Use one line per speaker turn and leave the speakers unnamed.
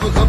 never come